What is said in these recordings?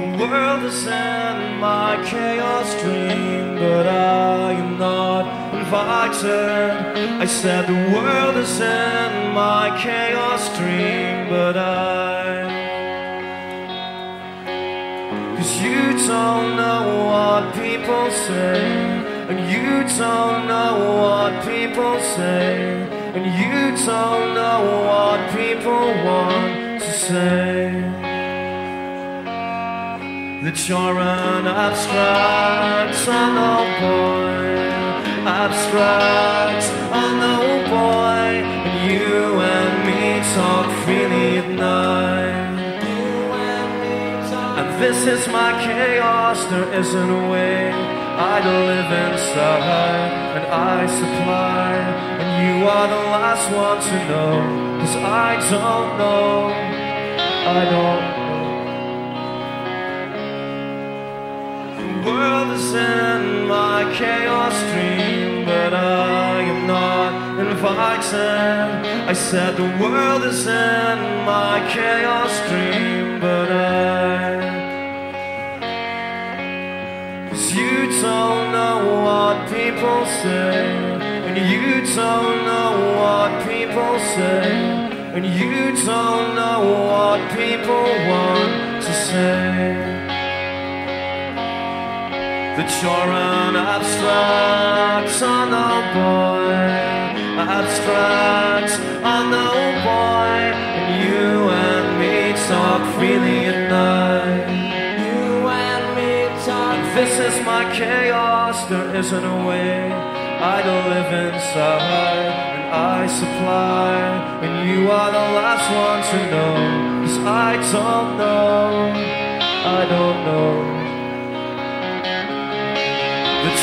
world is in my chaos dream, but I am not invited. I said the world is in my chaos dream, but I. Cause you don't know what people say, and you don't know what people say, and you don't know what people want to say that you're an abstract, I know boy, abstract, I know boy, and you and me talk freely at night. And this is my chaos, there isn't a way. I live inside, and I supply, and you are the last one to know, cause I don't know, I don't I said the world is in my chaos dream, but I. Cause you don't know what people say, and you don't know what people say, and you don't know what people want to say that you're an abstract, I know boy, abstract, I know boy, and you and me talk freely at night. You and me talk. This is my chaos, there isn't a way. I don't live inside, and I supply, and you are the last one to know, cause I don't know, I don't know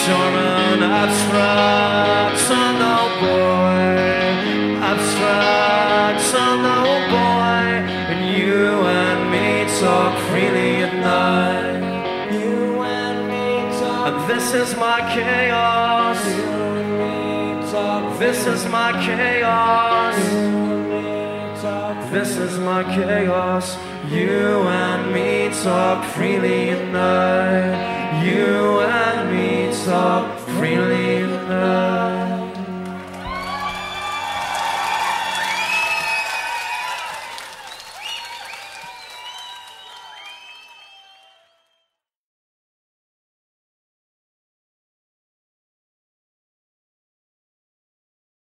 that you're an abstract, son of boy, abstract, son of boy, and you and me talk freely at night. You and me talk. And this is my chaos, You and me talk. this is my chaos, You and me talk. this is my chaos. You and me talk freely at night. You and me